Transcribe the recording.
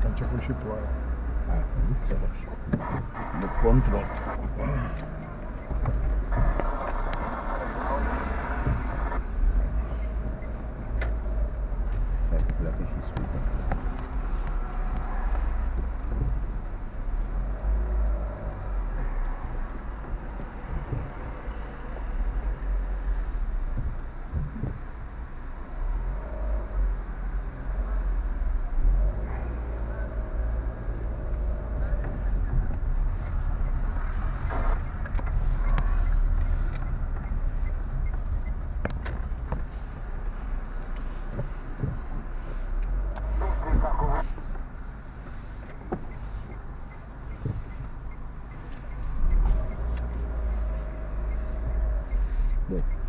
Controversy play. Controversy. The control. До.